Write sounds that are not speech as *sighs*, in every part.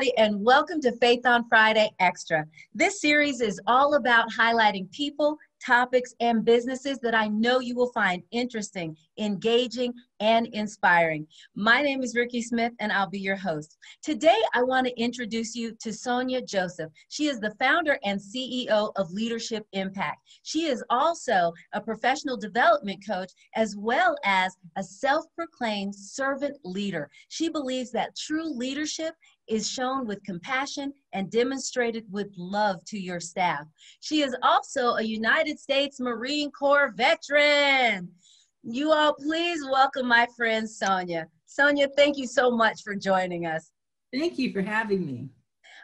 everybody, and welcome to Faith on Friday Extra. This series is all about highlighting people topics, and businesses that I know you will find interesting, engaging, and inspiring. My name is Rikki Smith, and I'll be your host. Today, I want to introduce you to Sonya Joseph. She is the founder and CEO of Leadership Impact. She is also a professional development coach as well as a self proclaimed servant leader. She believes that true leadership is shown with compassion and demonstrated with love to your staff. She is also a United States Marine Corps veteran. You all please welcome my friend Sonya. Sonya, thank you so much for joining us. Thank you for having me.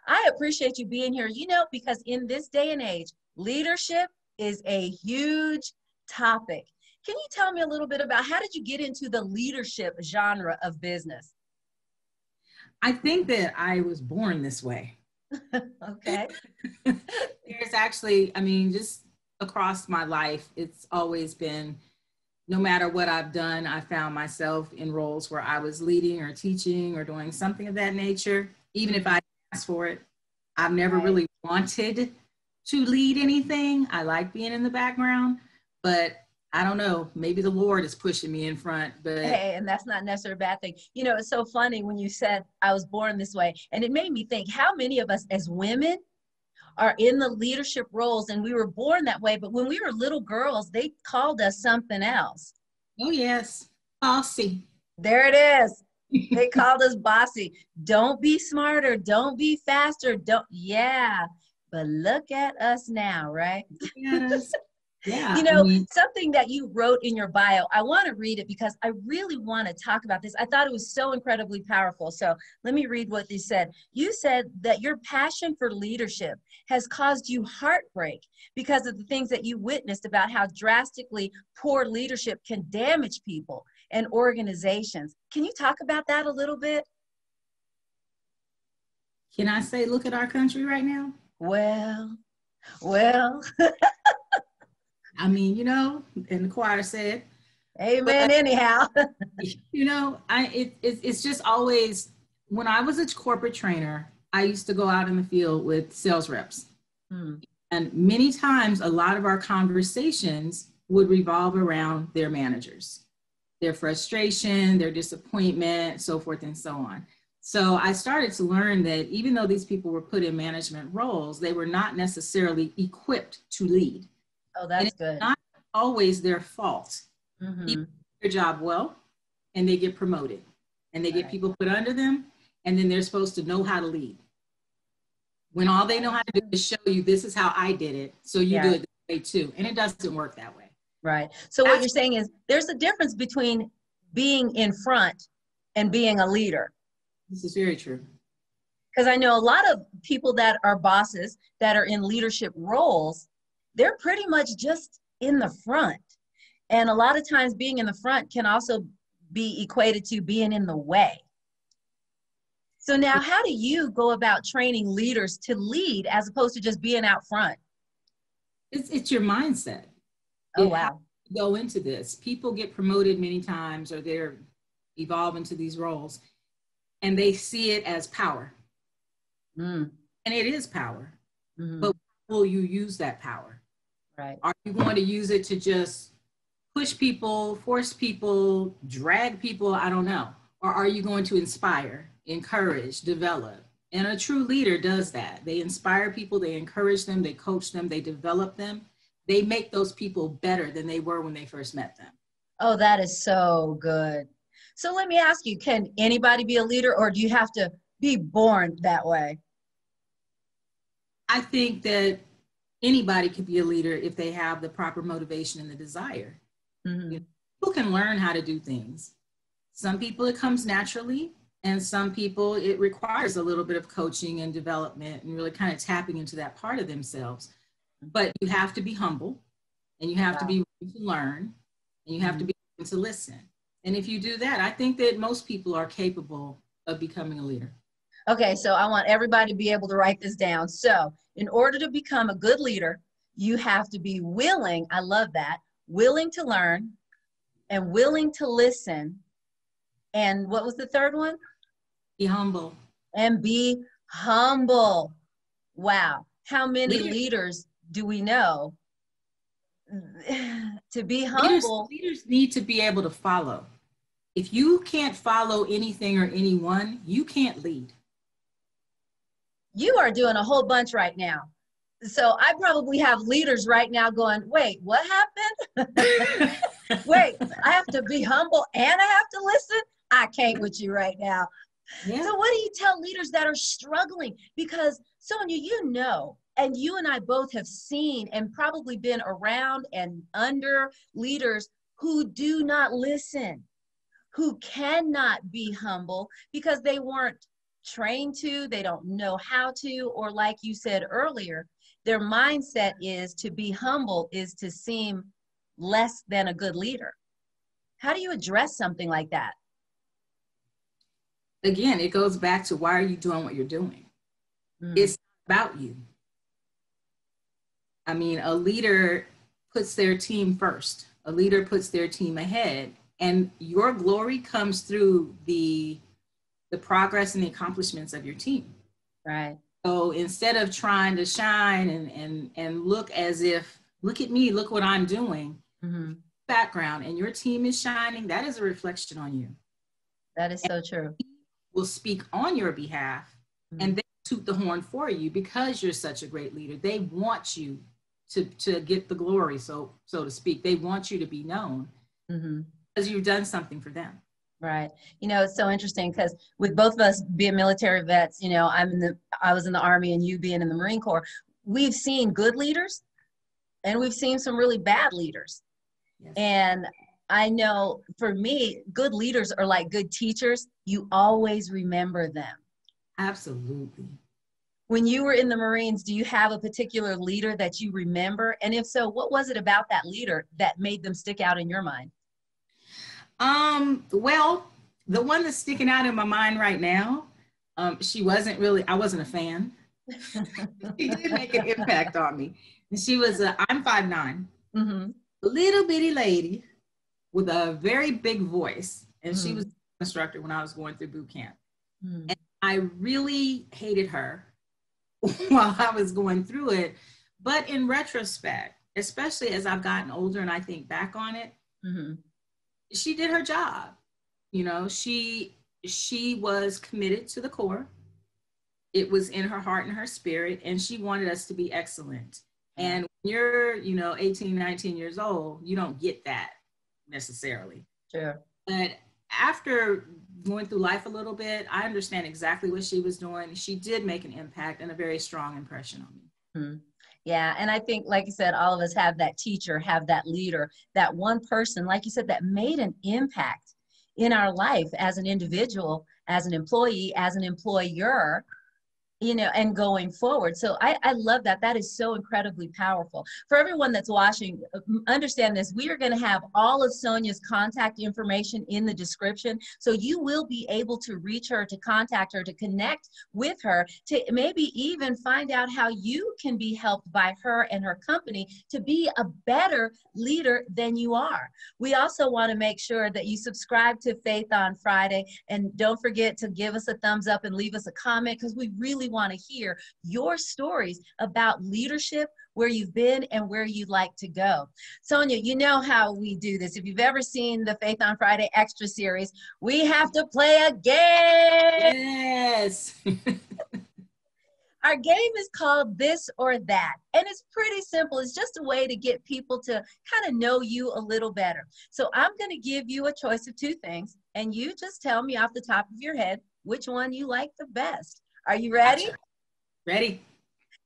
I appreciate you being here. You know, because in this day and age, leadership is a huge topic. Can you tell me a little bit about how did you get into the leadership genre of business? I think that I was born this way. *laughs* okay. *laughs* There's actually, I mean, just across my life, it's always been no matter what I've done, I found myself in roles where I was leading or teaching or doing something of that nature, even if I asked for it. I've never right. really wanted to lead anything. I like being in the background, but I don't know. Maybe the Lord is pushing me in front, but hey, and that's not necessarily a bad thing. You know, it's so funny when you said I was born this way, and it made me think how many of us as women are in the leadership roles, and we were born that way. But when we were little girls, they called us something else. Oh yes, bossy. There it is. *laughs* they called us bossy. Don't be smarter. Don't be faster. Don't. Yeah. But look at us now, right? Yes. Yeah. You know, I mean, something that you wrote in your bio, I want to read it because I really want to talk about this. I thought it was so incredibly powerful. So let me read what you said. You said that your passion for leadership has caused you heartbreak because of the things that you witnessed about how drastically poor leadership can damage people and organizations. Can you talk about that a little bit? Can I say, look at our country right now? Well, well. *laughs* I mean, you know, and the choir said, Amen. But, anyhow, *laughs* you know, I it, it, it's just always when I was a corporate trainer, I used to go out in the field with sales reps, hmm. and many times, a lot of our conversations would revolve around their managers, their frustration, their disappointment, so forth and so on. So I started to learn that even though these people were put in management roles, they were not necessarily equipped to lead. Oh, that's good. Not always their fault. Mm-hmm. People do their job well, and they get promoted, and they right. get people put under them, and then they're supposed to know how to lead. When all they know how to do is show you, this is how I did it, so you yeah. do it this way too, and it doesn't work that way. Right. So that's, what you're saying is there's a difference between being in front and being a leader. This is very true because I know a lot of people that are bosses that are in leadership roles, they're pretty much just in the front. And a lot of times being in the front can also be equated to being in the way. So now how do you go about training leaders to lead as opposed to just being out front? It's it's your mindset. Oh wow. Go into this. People get promoted many times or they're evolving to these roles and they see it as power. Mm. And it is power. Mm-hmm. But will you use that power? Right. Are you going to use it to just push people, force people, drag people? I don't know. Or are you going to inspire, encourage, develop? And a true leader does that. They inspire people, they encourage them, they coach them, they develop them. They make those people better than they were when they first met them. Oh, that is so good. So let me ask you can anybody be a leader or do you have to be born that way? I think that anybody could be a leader if they have the proper motivation and the desire. Mm-hmm. You know, people can learn how to do things. Some people it comes naturally, and some people it requires a little bit of coaching and development and really kind of tapping into that part of themselves. But you have to be humble, and you have wow. to be willing to learn, and you have mm-hmm. to be willing to listen. And if you do that, I think that most people are capable of becoming a leader. Okay, so I want everybody to be able to write this down. So, in order to become a good leader, you have to be willing, I love that, willing to learn and willing to listen. And what was the third one? Be humble. and be humble. Wow. How many leaders, leaders do we know *sighs* to be humble? Leaders, leaders need to be able to follow. If you can't follow anything or anyone, you can't lead. You are doing a whole bunch right now. So I probably have leaders right now going, wait, what happened? *laughs* wait, I have to be humble and I have to listen? I can't with you right now. Yeah. So what do you tell leaders that are struggling? Because Sonya, you know, and you and I both have seen and probably been around and under leaders who do not listen, who cannot be humble because they weren't trained to, they don't know how to, or like you said earlier, their mindset is to be humble is to seem less than a good leader. How do you address something like that? Again, it goes back to why are you doing what you're doing? Mm. It's about you. I mean, a leader puts their team first. A leader puts their team ahead, and your glory comes through the the progress and the accomplishments of your team. Right. So instead of trying to shine and and and look as if look at me, look what I'm doing. Mm-hmm. Background and your team is shining. That is a reflection on you. That is so true. Will speak on your behalf, mm-hmm. and they toot the horn for you because you're such a great leader. They want you to to get the glory, so so to speak. They want you to be known mm-hmm. because you've done something for them. Right. You know, it's so interesting because with both of us being military vets, you know, I'm in the I was in the army and you being in the Marine Corps, we've seen good leaders and we've seen some really bad leaders. Yes. And I know for me, good leaders are like good teachers. You always remember them. Absolutely. When you were in the Marines, do you have a particular leader that you remember? And if so, what was it about that leader that made them stick out in your mind? Um, well, the one that's sticking out in my mind right now, um, she wasn't really, I wasn't a fan. *laughs* she did make an impact on me. And she was, a, I'm 5'9", mm-hmm. little bitty lady with a very big voice. And mm-hmm. she was instructor when I was going through boot camp. Mm-hmm. And I really hated her *laughs* while I was going through it. But in retrospect, especially as I've gotten older and I think back on it, mm-hmm she did her job. You know, she she was committed to the core. It was in her heart and her spirit, and she wanted us to be excellent. And when you're, you know, 18, 19 years old, you don't get that necessarily. Sure. But after going through life a little bit, I understand exactly what she was doing. She did make an impact and a very strong impression on me. Mm-hmm. Yeah, and I think, like you said, all of us have that teacher, have that leader, that one person, like you said, that made an impact in our life as an individual, as an employee, as an employer, you know, and going forward. So I, I love that. That is so incredibly powerful. For everyone that's watching, uh, understand this. We are going to have all of Sonya's contact information in the description. So you will be able to reach her, to contact her, to connect with her, to maybe even find out how you can be helped by her and her company to be a better leader than you are. We also want to make sure that you subscribe to Faith on Friday and don't forget to give us a thumbs up and leave us a comment because we really really want to hear your stories about leadership, where you've been and where you'd like to go. Sonya, you know how we do this. If you've ever seen the Faith on Friday extra series, we have to play a game. Yes. Our game is called This or That, and it's pretty simple. It's just a way to get people to kind of know you a little better. So I'm going to give you a choice of two things, and you just tell me off the top of your head which one you like the best. Are you ready? Gotcha. Ready.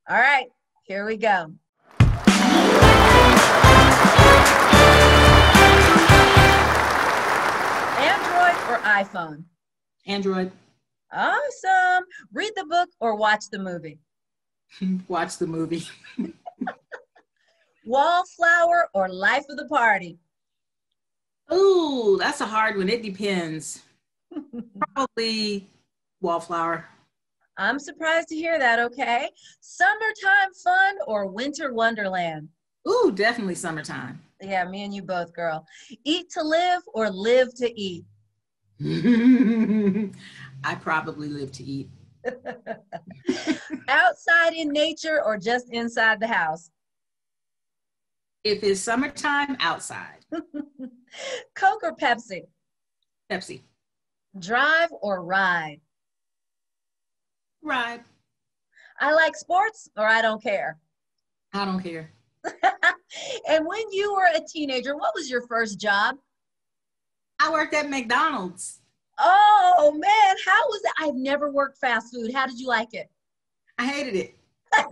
All right, here we go. Android or iPhone? Android. Awesome. Read the book or watch the movie? *laughs* watch the movie. *laughs* Wallflower or life of the party? Ooh, that's a hard one. It depends. *laughs* Probably wallflower. I'm surprised to hear that, okay? Summertime fun or winter wonderland? Ooh, definitely summertime. Yeah, me and you both, girl. Eat to live or live to eat? *laughs* I probably live to eat. *laughs* Outside in nature or just inside the house? If it's summertime, outside. *laughs* Coke or Pepsi? Pepsi. Drive or ride? Ride. I like sports or I don't care? I don't care. *laughs* and when you were a teenager, what was your first job? I worked at McDonald's. Oh man, how was it? I've never worked fast food. How did you like it? I hated it. *laughs*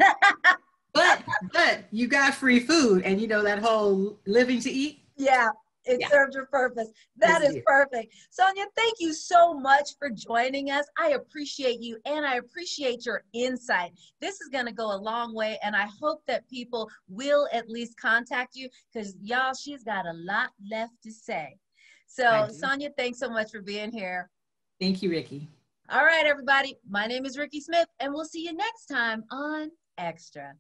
but but you got free food and you know that whole living to eat. Yeah it yeah. served your purpose. That is perfect. Sonya, thank you so much for joining us. I appreciate you and I appreciate your insight. This is going to go a long way, and I hope that people will at least contact you because, y'all, she's got a lot left to say. So, Sonya, thanks so much for being here. Thank you, Rikki. All right, everybody. My name is Rikki Smith, and we'll see you next time on Extra.